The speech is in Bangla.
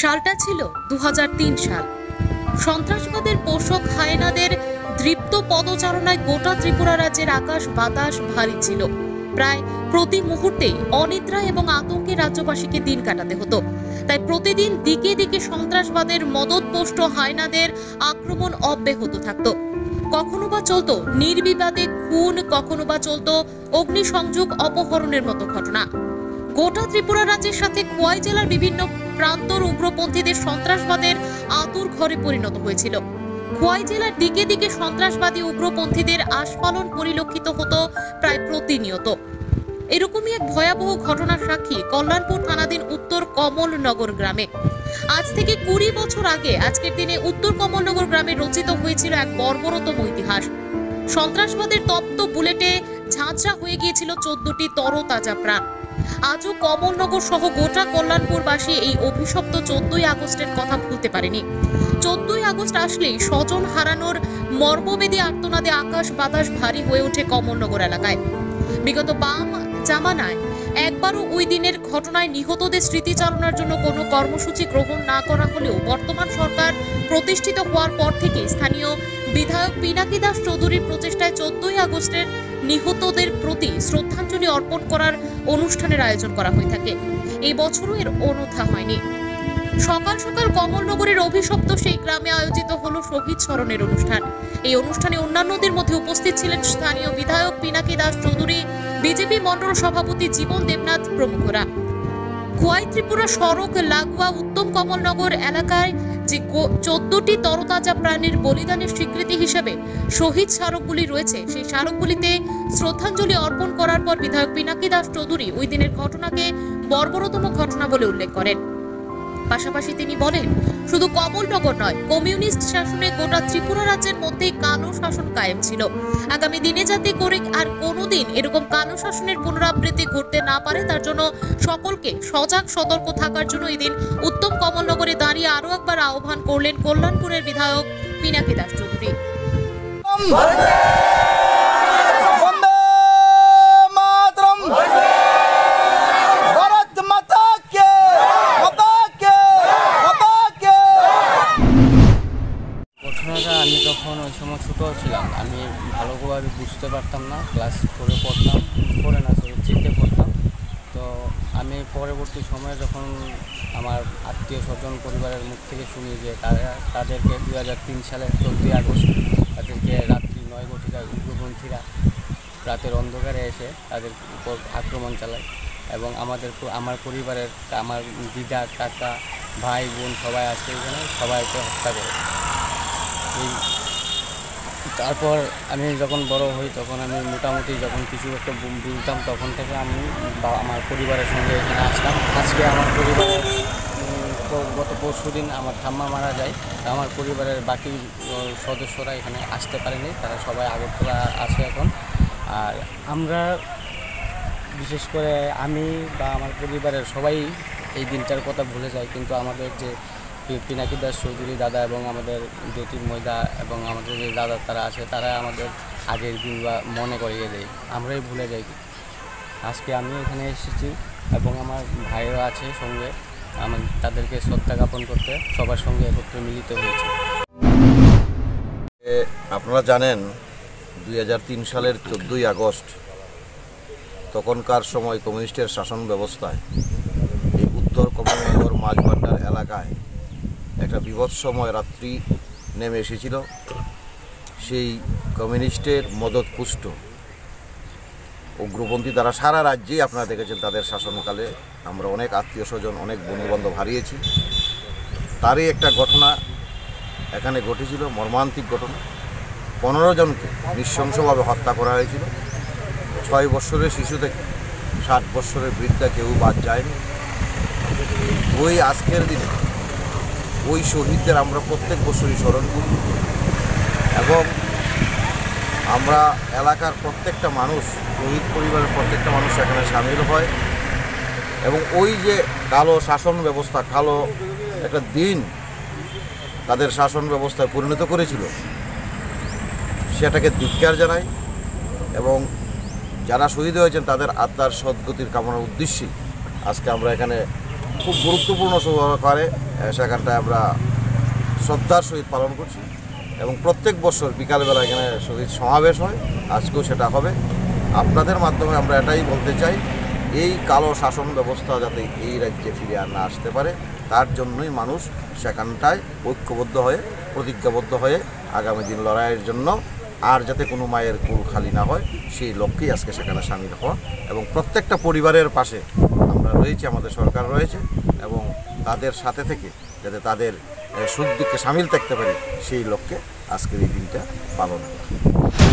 সালটা ছিল দু হাজার তিন সাল। সন্ত্রাসবাদের পোষক হায়নাদের দৃপ্ত পদচারণায় গোটা ত্রিপুরা রাজ্যের আকাশ বাতাস ভারী ছিল। প্রায় প্রতি মুহূর্তেই অনিদ্রা এবং আতঙ্কে রাজ্যবাসীকে দিন কাটাতে হতো। তাই প্রতিদিন দিকে দিকে সন্ত্রাসবাদের মদতপোষ্ট হায়নাদের আক্রমণ অব্যাহত থাকতো। কখনো বা চলতো নির্বিবাদে খুন, কখনো বা চলত অগ্নিসংযোগ অপহরণের মতো ঘটনা। গোটা ত্রিপুরা রাজ্যের সাথে খোয়াই জেলার বিভিন্ন প্রান্তর উগ্রপন্থীদের সন্ত্রাসবাদের আতুর ঘরে পরিণত হয়েছিল। খোয়াই জেলার দিকে দিকে সন্ত্রাসবাদী উগ্রপন্থীদের আস্ফালন পরিলক্ষিত হতো প্রায় প্রতিনিয়ত। এরকমই এক ভয়াবহ ঘটনার সাক্ষী কল্যাণপুর থানাধীন উত্তর কমলনগর গ্রামে। আজ থেকে কুড়ি বছর আগে আজকের দিনে উত্তর কমলনগর গ্রামে রচিত হয়েছিল এক বর্বরতম ইতিহাস। সন্ত্রাসবাদের তপ্ত বুলেটে ঝাঁঝরা হয়ে গিয়েছিল চোদ্দটি তরতাজা প্রাণ। আজও কমলনগর সহ গোটা কল্যাণপুরবাসী এই অভিশপ্ত চোদ্দই আগস্টের কথা ভুলতে পারেনি। চোদ্দই আগস্ট আসলেই স্বজন হারানোর মর্মবেদী আর্তনাদে আকাশ বাতাস ভারী হয়ে ওঠে কমলনগর এলাকায়। বিগত বাম জামানায় একবারও ওই দিনের ঘটনায় নিহতদের স্মৃতিচারণার জন্য কোনো কর্মসূচি গ্রহণ না করা হলেও বর্তমান সরকার প্রতিষ্ঠিত হওয়ার পর থেকে স্থানীয় বিধায়ক পিনাকি দাস চৌধুরীর প্রচেষ্টায় চোদ্দই আগস্টের নিহতদের প্রতি শ্রদ্ধাঞ্জলি অর্পণ করার অনুষ্ঠানের আয়োজন করা হয়ে থাকে। এই বছরও এর অনথা হয়নি। সকাল সকাল কমলনগরের অভিশপ্ত সেই গ্রামে আয়োজিত হলো শহীদ স্মরণের অনুষ্ঠান। এই অনুষ্ঠানে অন্যান্যদের মধ্যে উপস্থিত ছিলেন স্থানীয় বিধায়ক পিনাকি দাস চৌধুরী, বিজেপি মণ্ডল সভাপতি জীবন দেবনাথ প্রমুখরা। খোয়াই ত্রিপুরা সড়ক লাগোয়া উত্তম কমলনগর এলাকায় যে চোদ্দটি তরতাজা প্রাণীর বলিদানের স্বীকৃতি হিসেবে শহীদ স্মারকগুলি রয়েছে, সেই স্মারকগুলিতে শ্রদ্ধাঞ্জলি অর্পণ করার পর বিধায়ক পিনাকি দাস চৌধুরী ওই দিনের ঘটনাকে বর্বরতম ঘটনা বলে উল্লেখ করেন। পাশাপাশি তিনি বলেন শুধু কমলনগর নয়, কমিউনিস্ট শাসনে গোটা ত্রিপুরা রাজ্যের মধ্যেই কালো শাসন কায়েম ছিল। আগামী দিনে যাতে করে আর কোনোদিন এরকম কালো শাসনের পুনরাবৃত্তি ঘটতে না পারে, তার জন্য সকলকে সজাগ সতর্ক থাকার জন্য এদিন উত্তম কমলনগরে দাঁড়িয়ে আরও একবার আহ্বান করলেন কল্যাণপুরের বিধায়ক পিনাকি দাস চৌধুরী। বুঝতে পারতাম না ক্লাস ফোরে পড়তাম ফোরে না সরি থ্রিতে পড়তাম। তো আমি পরবর্তী সময়ে যখন আমার আত্মীয় স্বজন পরিবারের মুখ থেকে শুনি যে তারা, তাদেরকে দু হাজার তিন সালের চোদ্দই আগস্ট তাদেরকে রাত্রি নয় ঘটিকায় উগ্রপন্থীরা রাতের অন্ধকারে এসে তাদের উপর আক্রমণ চালায় এবং আমাদের আমার পরিবারের আমার দিদা, কাকা, ভাই, বোন সবাই আছে এখানে, সবাইকে হত্যা করে। এই তারপর আমি যখন বড় হই, তখন আমি মোটামুটি যখন কিছু একটা বুঝতাম, তখন থেকে আমি আমার পরিবারের সঙ্গে এখানে আসতাম। আজকে আমার পরিবারের গত পরশু দিন আমার ঠাম্মা মারা যায়। আমার পরিবারের বাকি সদস্যরা এখানে আসতে পারেনি। তারা সবাই আগরতলা আছে এখন। আর আমরা, বিশেষ করে আমি বা আমার পরিবারের সবাই এই দিনটার কথা ভুলে যাই। কিন্তু আমাদের যে পিনাকি দাস চৌধুরী দাদা এবং আমাদের জেঠি ময়দা এবং আমাদের যে দাদা তারা আছে, তারা আমাদের আগের দিন বা মনে করিয়ে দেয়। আমরাই ভুলে যাই। আজকে আমি এখানে এসেছি এবং আমার ভাইও আছে সঙ্গে। আমার তাদেরকে শ্রদ্ধা জ্ঞাপন করতে সবার সঙ্গে একত্রে মিলিত হয়েছে। আপনারা জানেন দু হাজার তিন সালের চোদ্দোই আগস্ট, তখনকার সময় কমিউনিস্টের শাসন ব্যবস্থায় এই উত্তর কমলনগর মাঝভান্ডার এলাকায় একটা বিভৎসময় রাত্রি নেমে এসেছিল। সেই কমিউনিস্টের মদত পুষ্ট উগ্রপন্থী দ্বারা সারা রাজ্যেই আপনারা দেখেছেন তাদের শাসনকালে। আমরা অনেক আত্মীয় স্বজন, অনেক বন্ধুবান্ধব হারিয়েছি। তারই একটা ঘটনা এখানে ঘটেছিল, মর্মান্তিক ঘটনা। পনেরো জনকে নৃশংসভাবে হত্যা করা হয়েছিল। ছয় বৎসরের শিশু থেকে ষাট বৎসরের বৃদ্ধা কেউ বাদ যায়নি। ওই আজকের দিনে ওই শহীদদের আমরা প্রত্যেক বছরই স্মরণ করি। এবং আমরা এলাকার প্রত্যেকটা মানুষ, শহীদ পরিবারের প্রত্যেকটা মানুষ এখানে সামিল হয়। এবং ওই যে কালো শাসন ব্যবস্থা, কালো একটা দিন তাদের শাসন ব্যবস্থায় পরিণত করেছিল, সেটাকে ধিক্কার জানাই এবং যারা শহীদ হয়েছেন তাদের আত্মার সদ্গতির কামনার উদ্দেশ্যেই আজকে আমরা এখানে খুব গুরুত্বপূর্ণ সহকারে সেখানটায় আমরা শ্রদ্ধার সহিত পালন করছি এবং প্রত্যেক বছর বিকালবেলা এখানে শহীদ সমাবেশ হয়। আজকেও সেটা হবে। আপনাদের মাধ্যমে আমরা এটাই বলতে চাই, এই কালো শাসন ব্যবস্থা যাতে এই রাজ্যে ফিরে আর না আসতে পারে, তার জন্যই মানুষ সেখানটায় ঐক্যবদ্ধ হয়ে, প্রতিজ্ঞাবদ্ধ হয়ে আগামী দিন লড়াইয়ের জন্য আর যাতে কোনো মায়ের কুল খালি না হয়, সেই লক্ষ্যেই আজকে সেখানে সামিল হওয়া। এবং প্রত্যেকটা পরিবারের পাশে আমরা রয়েছি, আমাদের সরকার রয়েছে এবং তাদের সাথে থেকে যাতে তাদের সুখ দিককে সামিল থাকতে পারি, সেই লক্ষ্যে আজকের এই দিনটা পালন করা